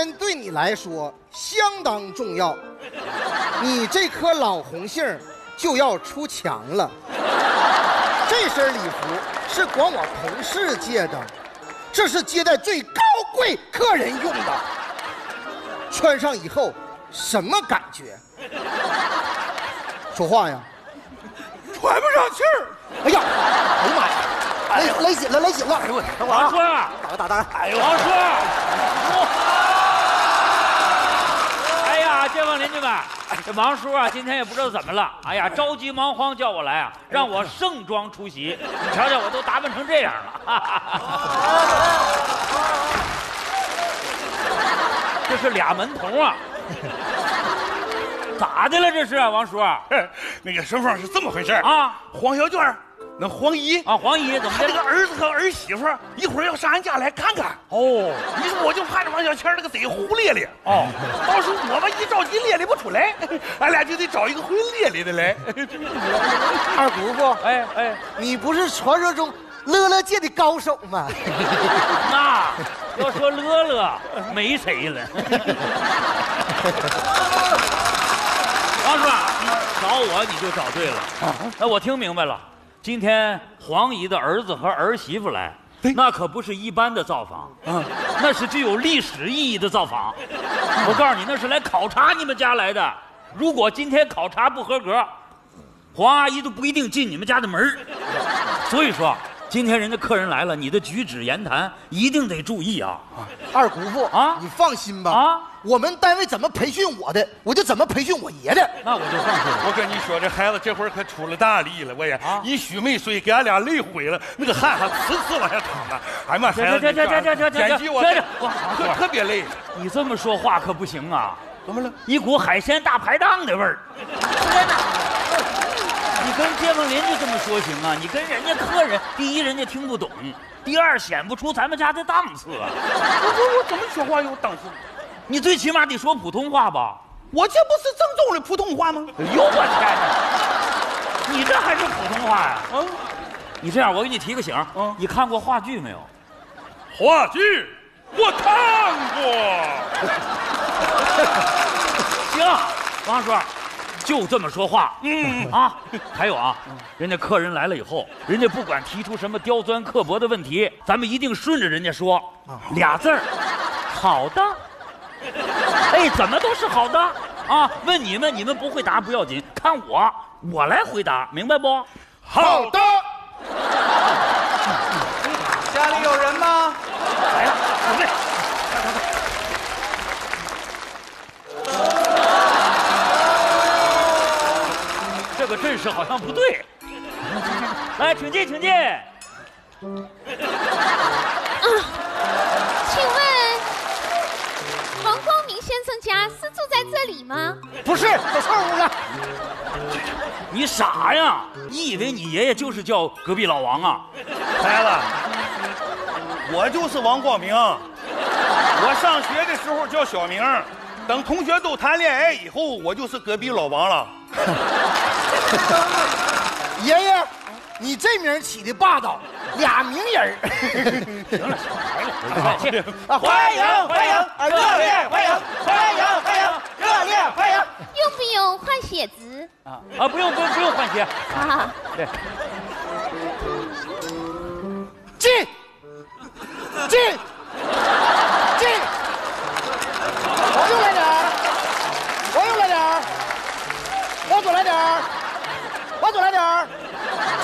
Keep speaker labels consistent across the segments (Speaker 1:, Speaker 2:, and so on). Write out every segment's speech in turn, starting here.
Speaker 1: 天对你来说相当重要，你这颗老红杏就要出墙了。这身礼服是管我同事借的，这是接待最高贵客人用的。穿上以后什么感觉？说话呀！
Speaker 2: 喘不上气儿。
Speaker 1: 哎呀，哎呀妈呀！勒勒紧了，勒紧了！哎呦
Speaker 3: 王叔，
Speaker 1: 啊，打个打单。
Speaker 3: 哎呦，王叔，哎呀，街坊邻居们，这王叔啊，今天也不知道怎么了，哎呀，着急忙慌叫我来啊，让我盛装出席。你瞧瞧，我都打扮成这样了。这是俩门童啊！咋的了？这是王叔
Speaker 2: 那个顺风是这么回事儿
Speaker 3: 啊？
Speaker 2: 黄小娟，那黄姨
Speaker 3: 啊，黄姨怎么？
Speaker 2: 他这个儿子和儿媳妇一会儿要上俺家来看看。
Speaker 3: 哦，
Speaker 2: 你说我就怕这王小倩那个嘴胡咧咧。哦，到时候我们一着急咧咧不出来，俺俩就得找一个会咧咧的来。
Speaker 1: 二姑父，
Speaker 3: 哎哎，
Speaker 1: 你不是传说中乐乐界的高手吗？
Speaker 3: 那要说乐乐，没谁了。王叔，找我你就找对了。哎，我听明白了，今天黄姨的儿子和儿媳妇来，那可不是一般的造访，那是具有历史意义的造访。我告诉你，那是来考察你们家来的。如果今天考察不合格，黄阿姨都不一定进你们家的门所以说。今天人家客人来了你的举止言谈一定得注意啊。
Speaker 1: 二姑父啊？你放心吧啊？我们单位怎么培训我的我就怎么培训我爷的。
Speaker 3: 那我就放心了。
Speaker 2: 我跟你说这孩子这会儿可出了大力了我也一宿没睡给俺俩累毁了那个汗还呲呲往下淌呢。哎呀妈
Speaker 3: 呀这这这这这
Speaker 2: 这这特别累。
Speaker 3: 你这么说话可不行啊。
Speaker 2: 怎么了？
Speaker 3: 一股海鲜大排档的味儿。你跟街坊邻居这么说行啊？你跟人家客人，第一人家听不懂，第二显不出咱们家的档次啊！
Speaker 2: 我我我怎么说话有档次？
Speaker 3: 你最起码得说普通话吧？
Speaker 2: 我这不是正宗的普通话吗？
Speaker 3: 哎呦我天哪！你这还是普通话呀？嗯，你这样，我给你提个醒嗯，你看过话剧没有？
Speaker 2: 话剧我看
Speaker 3: 过。行，王叔。就这么说话，嗯啊，还有啊，人家客人来了以后，人家不管提出什么刁钻刻薄的问题，咱们一定顺着人家说，俩字儿，好的。哎，怎么都是好的啊？问你们，你们不会答不要紧，看我，我来回答，明白不？
Speaker 2: 好的。
Speaker 4: 家里有人吗？
Speaker 3: 来了，准备。阵势好像不对，来，请进，请进。嗯，
Speaker 5: 请问王光明先生家是住在这里吗？
Speaker 1: 不是，走错屋了。
Speaker 3: 你傻呀？你以为你爷爷就是叫隔壁老王啊？
Speaker 2: 孩子，我就是王光明。我上学的时候叫小明，等同学都谈恋爱以后，我就是隔壁老王了。
Speaker 1: 爷爷，你这名起的霸道，俩名人
Speaker 3: 行了，行了，
Speaker 1: 欢迎欢迎，热烈欢迎，欢迎欢迎，热烈欢迎。
Speaker 5: 用不用换鞋子？
Speaker 3: 啊啊，不用不用不用换鞋。啊，对。
Speaker 1: 进进进，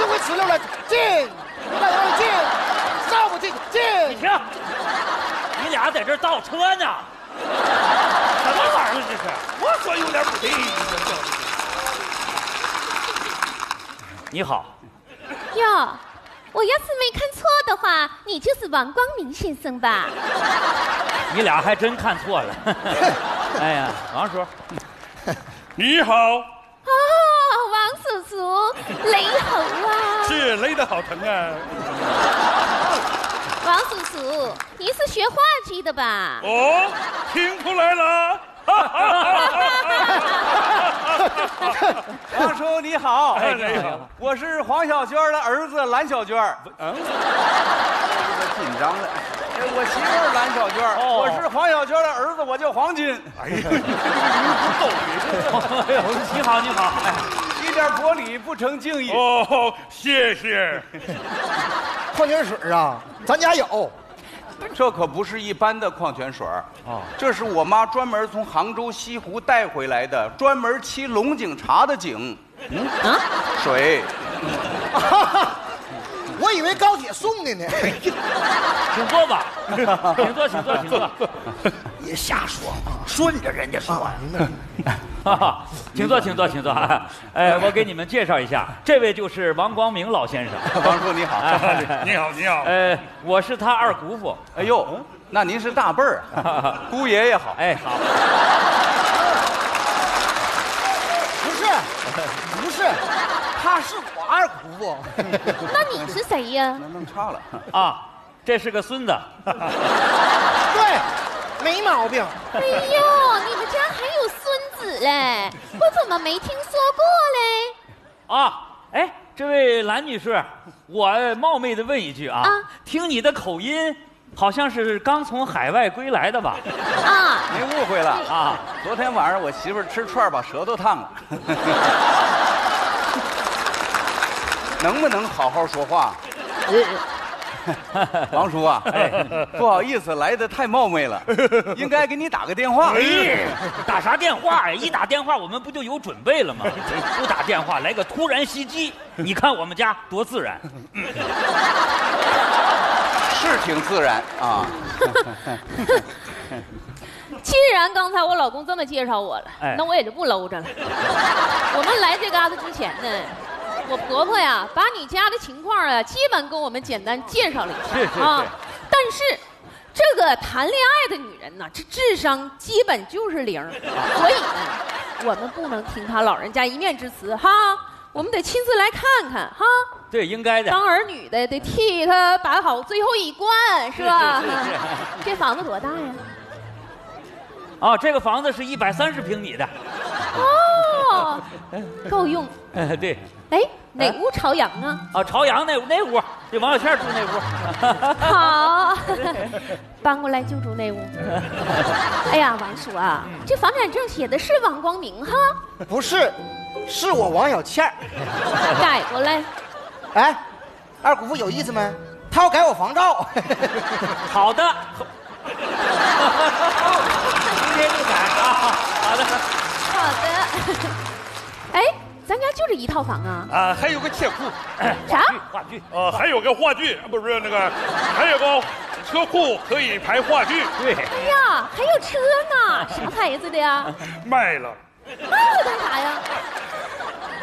Speaker 1: 这回哧溜了，进，大油进，上不进，进。
Speaker 3: 你停，你俩在这倒车呢，什么玩意儿这是？
Speaker 2: 我说有点不对，
Speaker 3: 你好。
Speaker 5: 哟，我要是没看错的话，你就是王光明先生吧？
Speaker 3: 你俩还真看错了。哎呀，王叔，
Speaker 2: 你好。
Speaker 5: 王叔叔，雷猴啊！
Speaker 2: 是勒得好疼啊！
Speaker 5: 王叔叔，您是学话剧的吧？
Speaker 2: 哦，听出来了。
Speaker 4: 王叔你好，哎你好，我是黄小娟的儿子蓝小娟。嗯，有点紧张了。我媳妇儿蓝小娟，
Speaker 3: 哦
Speaker 4: 我是黄小娟的儿子，我叫黄金，
Speaker 2: 哎呀，这个名不够
Speaker 3: 哎呦，你好，你好，
Speaker 4: 点薄礼不成敬意。
Speaker 2: 哦，谢谢。
Speaker 1: 矿泉水啊，咱家有。
Speaker 4: 这可不是一般的矿泉水儿
Speaker 3: 哦
Speaker 4: 这是我妈专门从杭州西湖带回来的，专门沏龙井茶的井。嗯
Speaker 5: 啊，
Speaker 4: 水，
Speaker 1: 我以为高铁送的呢。
Speaker 3: 请坐吧，请坐，请坐，请坐。
Speaker 1: 别瞎说啊！
Speaker 3: 顺着人家说
Speaker 1: 啊，
Speaker 3: 请坐，请坐，请坐。哎，我给你们介绍一下，这位就是王光明老先生。
Speaker 4: 王叔你好。
Speaker 3: 哎
Speaker 2: 你好，你好。
Speaker 3: 呃，我是他二姑父。
Speaker 4: 哎呦，那您是大辈儿啊，姑爷爷好。
Speaker 3: 哎，好，
Speaker 1: 不是，不是，他是我二姑父。
Speaker 5: 那你是谁呀？
Speaker 4: 那弄差了。
Speaker 3: 啊，这是个孙子。
Speaker 1: 对，没毛病。
Speaker 5: 哎呦，你们家还有孙子嘞？我怎么没听说过嘞？
Speaker 3: 啊，哎，这位兰女士，我冒昧的问一句啊，
Speaker 5: 啊
Speaker 3: 听你的口音，好像是刚从海外归来的吧？
Speaker 5: 啊，
Speaker 4: 您误会了
Speaker 3: 啊
Speaker 4: 啊！昨天晚上我媳妇吃串儿把舌头烫了。能不能好好说话？王叔啊，
Speaker 3: 哎
Speaker 4: 不好意思，来的太冒昧了，应该给你打个电话。
Speaker 3: 哎，打啥电话呀？一打电话我们不就有准备了吗？不打电话来个突然袭击，你看我们家多自然。
Speaker 4: 是挺自然啊。
Speaker 5: 既然刚才我老公这么介绍我了，
Speaker 3: 哎
Speaker 5: 那我也就不搂着了。我们来这嘎达之前呢，我婆婆呀把你家的情况啊，基本跟我们简单介绍了一下啊。但是这个谈恋爱的女人呢，这智商基本就是零，所以呢，我们不能听她老人家一面之词哈，我们得亲自来看看哈。
Speaker 3: 对，应该的。
Speaker 5: 当儿女的得替她把好最后一关，是吧？
Speaker 3: 是是是
Speaker 5: 这房子多大呀？
Speaker 3: 啊，这个房子是一百三十平米的。
Speaker 5: 哦，够用。
Speaker 3: 哎，对，
Speaker 5: 哎，哪屋朝阳啊？
Speaker 3: 啊，朝阳那那屋，这王小倩住那屋。
Speaker 5: 好，搬过来就住那屋。哎呀，王叔啊，这房产证写的是王光明哈，
Speaker 1: 不是，是我王小倩儿。
Speaker 5: 改过来。
Speaker 1: 哎，二姑父有意思没？他要改我房照。
Speaker 3: 好的。今天就改啊！好的。
Speaker 5: 好的。哎，咱家就这一套房啊？
Speaker 2: 啊，还有个车库，
Speaker 5: 啥？
Speaker 3: 话剧。
Speaker 2: 呃，还有个话剧，不是那个，还有个车库可以排话剧，
Speaker 3: 对，
Speaker 5: 哎呀，还有车呢，啥牌子的呀？
Speaker 2: 卖了。
Speaker 5: 卖了干啥呀？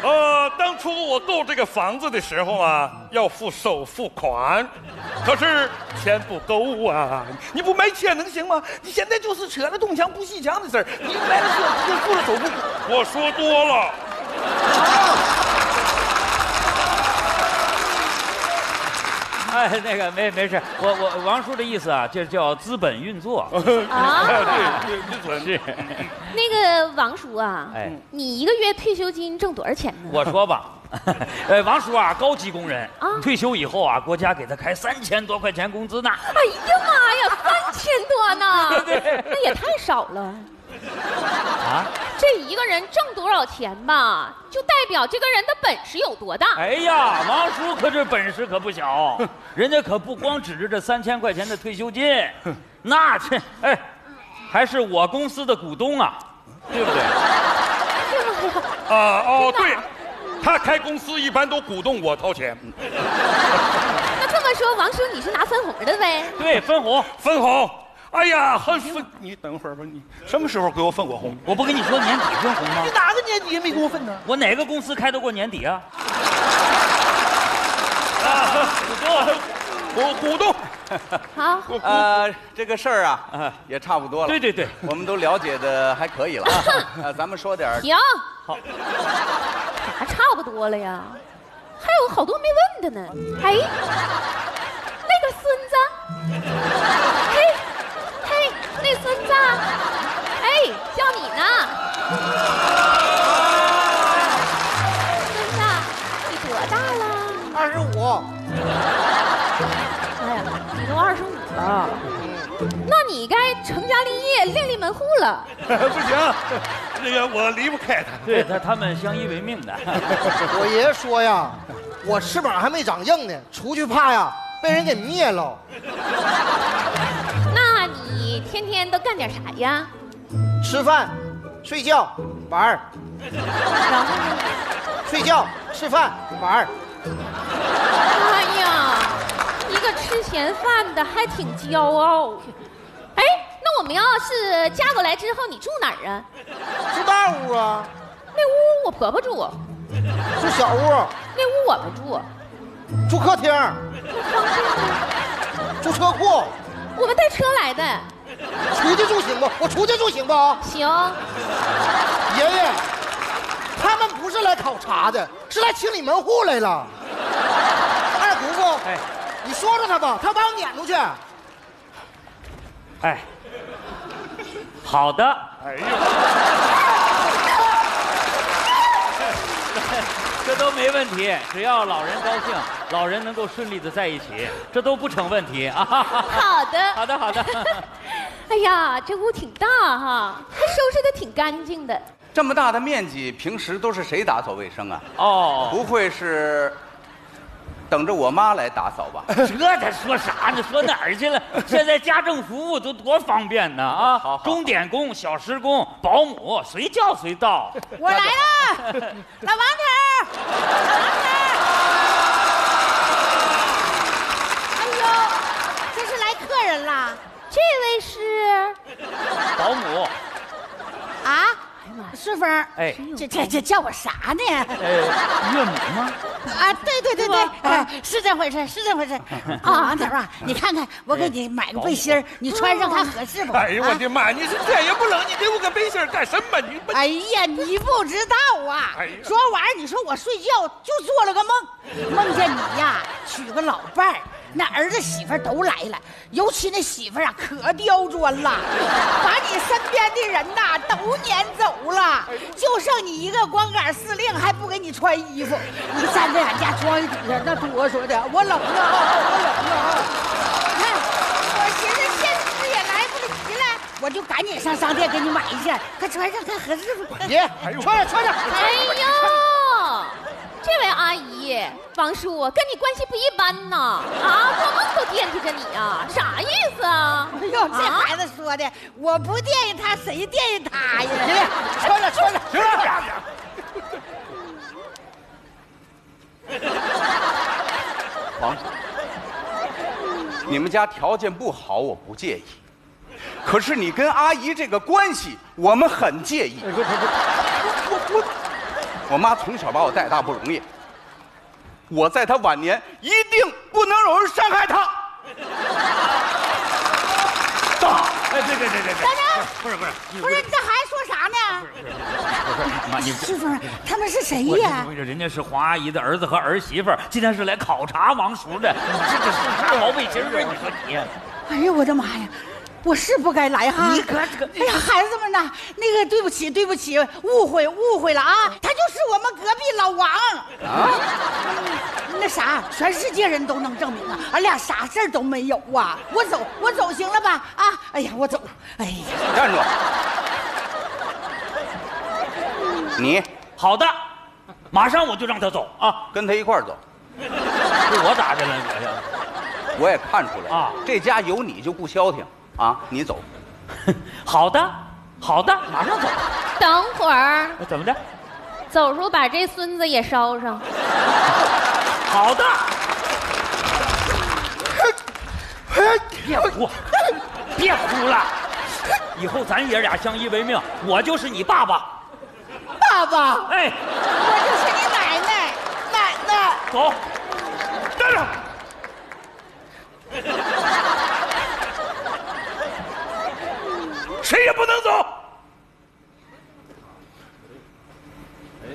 Speaker 2: 呃，当初我购这个房子的时候啊，要付首付款，可是钱不够啊！你不买车能行吗？你现在就是扯了东墙补西墙的事儿，你买了车就付了首付。我说多了。
Speaker 3: 哎，那个没没事，我我王叔的意思啊，这叫资本运作。
Speaker 5: 啊，
Speaker 2: 对，对，对，
Speaker 3: 是，
Speaker 5: 那个王叔啊，
Speaker 3: 哎
Speaker 5: 你一个月退休金挣多少钱呢？
Speaker 3: 我说吧，呃，王叔啊，高级工人
Speaker 5: 啊，
Speaker 3: 退休以后啊，国家给他开三千多块钱工资呢。
Speaker 5: 哎呀妈呀，三千多呢，那也太少了。
Speaker 3: 啊？
Speaker 5: 这一个人挣多少钱吧，就代表这个人的本事有多大。
Speaker 3: 哎呀，王叔可这本事可不小，人家可不光指着这三千块钱的退休金，那这哎，还是我公司的股东啊，对不对？
Speaker 2: 啊，哦，对，他开公司一般都鼓动我掏钱，
Speaker 5: 那这么说，王叔你是拿分红的呗？
Speaker 3: 对，分红，
Speaker 2: 分红。哎呀，很分，你等会儿吧，你什么时候给我分过红？
Speaker 3: 我不跟你说年底分红吗
Speaker 2: 你？哪个年底也没给我分呢？
Speaker 3: 我哪个公司开得过年底啊？
Speaker 2: 啊，股东股东，
Speaker 5: 好，
Speaker 2: 股 股
Speaker 4: 呃，这个事儿啊，也差不多了。
Speaker 3: 对对对，
Speaker 4: 我们都了解的还可以了啊。呃，咱们说点儿
Speaker 5: 停。
Speaker 3: 好，
Speaker 5: 啥差不多了呀？还有好多没问的呢。哎，孙子，哎，叫你呢。孙子，你多大了？
Speaker 1: 二十五，
Speaker 5: 哎呀，你都二十五了。那你该成家立业另立门户了。
Speaker 2: 不行，那个我离不开他。
Speaker 3: 对他他们相依为命的。
Speaker 1: 我爷爷说呀，我翅膀还没长硬呢，出去怕呀被人给灭了。
Speaker 5: 天天都干点啥呀？
Speaker 1: 吃饭、睡觉、玩儿，
Speaker 5: 然后呢？
Speaker 1: 睡觉、吃饭、玩儿。
Speaker 5: 哎呀，一个吃闲饭的还挺骄傲。哎，那我们要是嫁过来之后，你住哪儿啊？
Speaker 1: 住大屋啊，
Speaker 5: 那屋我婆婆住，
Speaker 1: 住小屋，
Speaker 5: 那屋我们住，
Speaker 1: 住客厅？住车库。
Speaker 5: 我们带车来的。
Speaker 1: 出去住行不？我出去住行不？啊
Speaker 5: 行，
Speaker 1: 爷爷，他们不是来考察的，是来清理门户来了。二姑父，
Speaker 3: 哎
Speaker 1: 你说说他吧，他把我撵出去。
Speaker 3: 哎，好的，
Speaker 2: 哎呦，
Speaker 3: 这都没问题，只要老人高兴，老人能够顺利的在一起，这都不成问题啊。
Speaker 5: 好的。
Speaker 3: 好的，好的。
Speaker 5: 哎呀，这屋挺大哈，还收拾的挺干净的。
Speaker 4: 这么大的面积，平时都是谁打扫卫生啊？
Speaker 3: 哦，
Speaker 4: 不会是等着我妈来打扫吧？
Speaker 3: 这他说啥呢？说哪儿去了？现在家政服务都多方便呢啊！
Speaker 4: 好好
Speaker 3: 钟点工、小时工、保姆，随叫随到。
Speaker 6: 我来了，老王头，老王头。哎呦，这是来客人啦？
Speaker 5: 这位是
Speaker 3: 保姆，
Speaker 6: 啊？
Speaker 3: 哎，
Speaker 6: 这这这叫我啥呢？
Speaker 3: 呃，岳母吗？
Speaker 6: 啊，对对对对，哎，是这回事，是这回事。啊，王头啊，你看看，我给你买个背心儿，你穿上看合适不？
Speaker 2: 哎呦我的妈！你是天也不冷，你给我个背心儿干什么？你不
Speaker 6: 哎呀，你不知道啊
Speaker 2: 哎！
Speaker 6: 昨晚上你说我睡觉就做了个梦，梦见你呀娶个老伴儿，那儿子媳妇都来了，尤其那媳妇儿啊可刁钻了，把你身边的人呐都撵走了，就剩你一个光杆司令还不给你穿衣服，你站在俺家窗户底下那哆嗦的，我冷啊，我冷啊！你看，我寻思现实也来不及了，我就赶紧上商店给你买一件，快穿上看合适不？
Speaker 1: 爷，穿上穿上。
Speaker 5: 哎呦，这位阿姨，王叔跟你关系不一般呐！啊，做梦都惦记着你啊，啥意思啊？
Speaker 6: 哎呦，这孩子说的，我不惦记他，谁惦记他呀？
Speaker 1: 爷爷，穿上穿上。
Speaker 2: 行了，
Speaker 4: 王主，你们家条件不好，我不介意。可是你跟阿姨这个关系，我们很介意。我我我妈从小把我带大不容易，我在她晚年一定不能有人伤害她。
Speaker 3: 到，哎，对对对对对，不是不是
Speaker 6: 不是，这还呢？
Speaker 3: 不是，妈你
Speaker 6: 师傅，他们是谁呀？
Speaker 3: 人家是黄阿姨的儿子和儿媳妇，今天是来考察王叔的。你这个是啥毛背心啊？你说你，
Speaker 6: 哎呀，我的妈呀！我是不该来哈！
Speaker 3: 你可这个
Speaker 6: 哎呀，孩子们呐，那个对不起，对不起，误会误会了啊！他就是我们隔壁老王啊。那啥，全世界人都能证明啊，俺俩啥事儿都没有啊！我走，我走行了吧？啊！哎呀，我走了。哎呀，
Speaker 4: 站住！你
Speaker 3: 好的，马上我就让他走啊！
Speaker 4: 跟他一块儿走，
Speaker 3: 这我咋的了？我呀，
Speaker 4: 我也看出来
Speaker 3: 啊
Speaker 4: 这家有你就不消停啊！你走，
Speaker 3: 好的，好的，马上走。
Speaker 5: 等会儿
Speaker 3: 哎怎么的？
Speaker 5: 走时候把这孙子也捎上。
Speaker 3: 好的。别哭，别哭了。以后咱爷俩相依为命，我就是你爸爸。
Speaker 6: 爸爸，
Speaker 3: 哎，
Speaker 6: 我就是你奶奶，奶奶。
Speaker 3: 走。
Speaker 2: 站着。谁也不能走。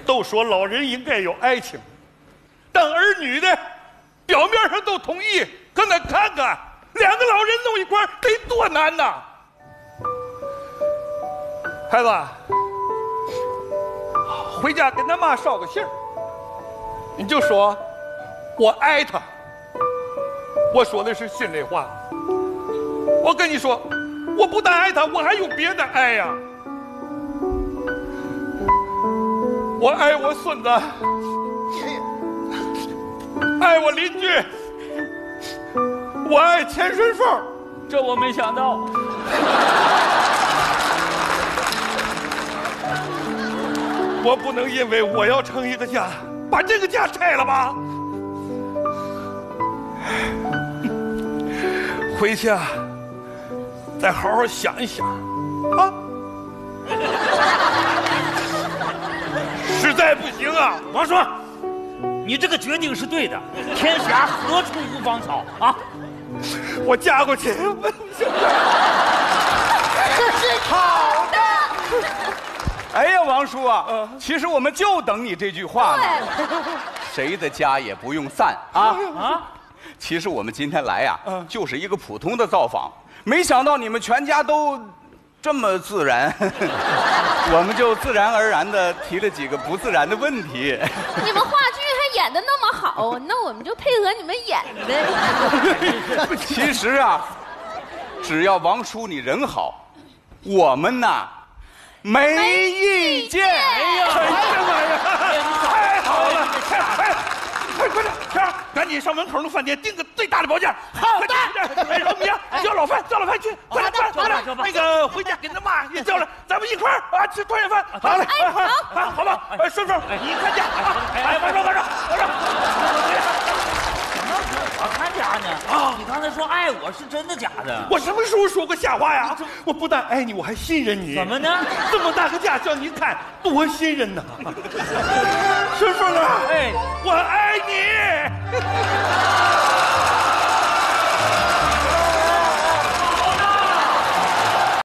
Speaker 2: 都说老人应该有爱情，但儿女的表面上都同意，可咱看看两个老人弄一块得多难呐！孩子，回家跟他妈捎个信儿，你就说我爱他。我说的是心里话。我跟你说，我不但爱他，我还有别的爱呀。我爱我孙子，爱我邻居，我爱钱顺凤。
Speaker 3: 这我没想到。
Speaker 2: 我不能因为我要成一个家，把这个家拆了吧？回去啊，再好好想一想啊。实在不行啊，
Speaker 3: 王叔，你这个决定是对的。天下何处无芳草啊？
Speaker 2: 我嫁过去。
Speaker 6: 好的。
Speaker 4: 哎呀，王叔啊，其实我们就等你这句话呢。谁的家也不用散啊啊！其实我们今天来呀、就是一个普通的造访，没想到你们全家都这么自然，我们就自然而然的提了几个不自然的问题。
Speaker 5: 你们话剧还演的那么好，那我们就配合你们演呗。
Speaker 4: 其实啊，只要王叔你人好，我们呐没意见。
Speaker 2: 哎呀妈呀！太好了！哎哎，快快点，天儿，赶紧上门口那饭店订个最大的包间。好的。哎，老米啊，叫老范，叫老范去，快点，快点，快点。那个回家给他妈也叫来，咱们一块儿啊吃团圆饭。好嘞，
Speaker 5: 哎好
Speaker 2: 好，好吧。哎，顺风，你看家啊！哎，马上，马上，马上。
Speaker 3: 我看家呢啊！你刚才说爱我是真的假的？
Speaker 2: 我什么时候说过瞎话呀？我不但爱你，我还信任你。
Speaker 3: 怎么呢？
Speaker 2: 这么大个家叫你看，多信任呐！顺风啊，
Speaker 3: 哎，
Speaker 2: 我爱你。